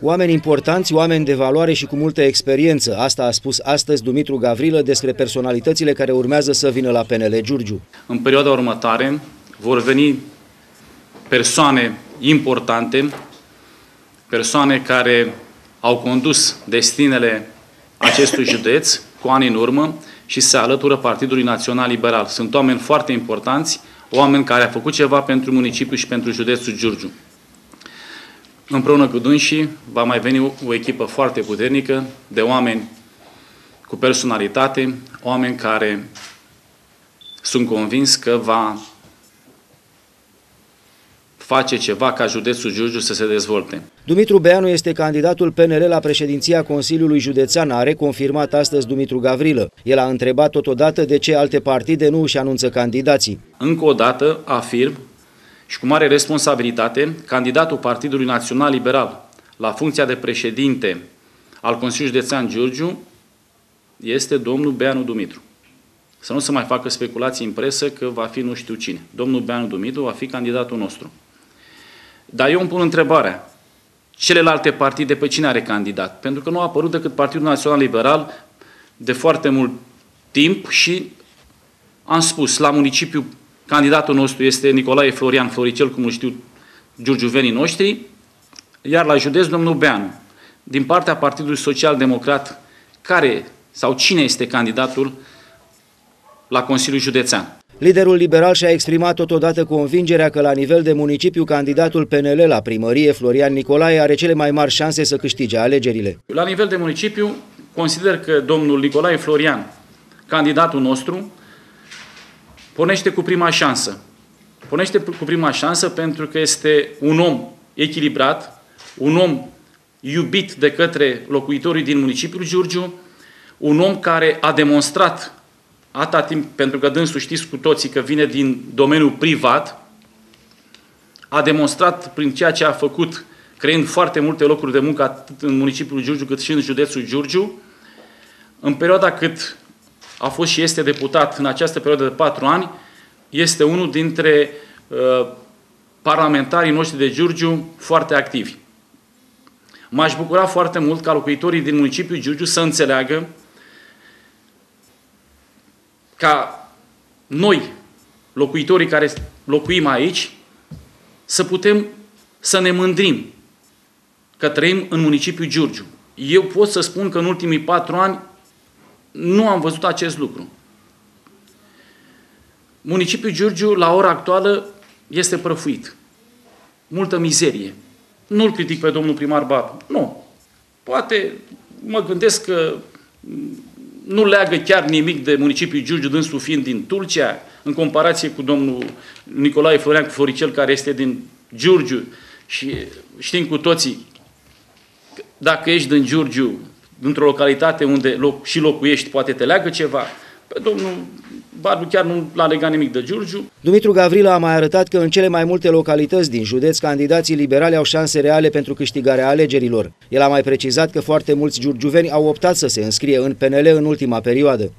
Oameni importanți, oameni de valoare și cu multă experiență. Asta a spus astăzi Dumitru Gavrilă despre personalitățile care urmează să vină la PNL Giurgiu. În perioada următoare vor veni persoane importante, persoane care au condus destinele acestui județ cu ani în urmă și se alătură Partidului Național Liberal. Sunt oameni foarte importanți, oameni care au făcut ceva pentru municipiu și pentru județul Giurgiu. Împreună cu dânsii va mai veni o echipă foarte puternică de oameni cu personalitate, oameni care sunt convins că va face ceva ca județul Giurgiu să se dezvolte. Dumitru Beanu este candidatul PNL la președinția Consiliului Județean, a reconfirmat astăzi Dumitru Gavrilă. El a întrebat totodată de ce alte partide nu își anunță candidații. Încă o dată afirm și cu mare responsabilitate, candidatul Partidului Național Liberal la funcția de președinte al Consiliului Județean Giurgiu este domnul Beanu Dumitru. Să nu se mai facă speculații în presă că va fi nu știu cine. Domnul Beanu Dumitru va fi candidatul nostru. Dar eu îmi pun întrebarea, celelalte partide pe cine are candidat? Pentru că nu a apărut decât Partidul Național Liberal de foarte mult timp și am spus, la municipiu candidatul nostru este Nicolae Florian Floricel, cum îl știu giurgiuvenii noștri, iar la județ domnul Beanu. Din partea Partidului Social Democrat, care sau cine este candidatul la Consiliul Județean? Liderul liberal și-a exprimat totodată convingerea că la nivel de municipiu candidatul PNL la primărie, Florian Nicolae, are cele mai mari șanse să câștige alegerile. La nivel de municipiu, consider că domnul Nicolae Florian, candidatul nostru, pornește cu prima șansă. Pornește cu prima șansă pentru că este un om echilibrat, un om iubit de către locuitorii din municipiul Giurgiu, un om care a demonstrat atâta timp, pentru că dânsul știți cu toții că vine din domeniul privat, a demonstrat prin ceea ce a făcut, creând foarte multe locuri de muncă atât în municipiul Giurgiu cât și în județul Giurgiu, în perioada cât a fost și este deputat în această perioadă de patru ani, este unul dintre uh, parlamentarii noștri de Giurgiu foarte activi. M-aș bucura foarte mult ca locuitorii din municipiul Giurgiu să înțeleagă ca noi, locuitorii care locuim aici, să putem să ne mândrim că trăim în municipiul Giurgiu. Eu pot să spun că în ultimii patru ani nu am văzut acest lucru. Municipiul Giurgiu, la ora actuală, este prăfuit. Multă mizerie. Nu-l critic pe domnul primar Babu. Nu. Poate mă gândesc că nu leagă chiar nimic de municipiul Giurgiu, dânsul fiind din Tulcea, în comparație cu domnul Nicolae Florian Floricel, care este din Giurgiu și știm cu toții, dacă ești din Giurgiu, dintr-o localitate unde loc, și locuiești, poate te leagă ceva, pe domnul Barbu chiar nu l-a legat nimic de Giurgiu. Dumitru Gavrila a mai arătat că în cele mai multe localități din județ, candidații liberali au șanse reale pentru câștigarea alegerilor. El a mai precizat că foarte mulți giurgiuveni au optat să se înscrie în PNL în ultima perioadă.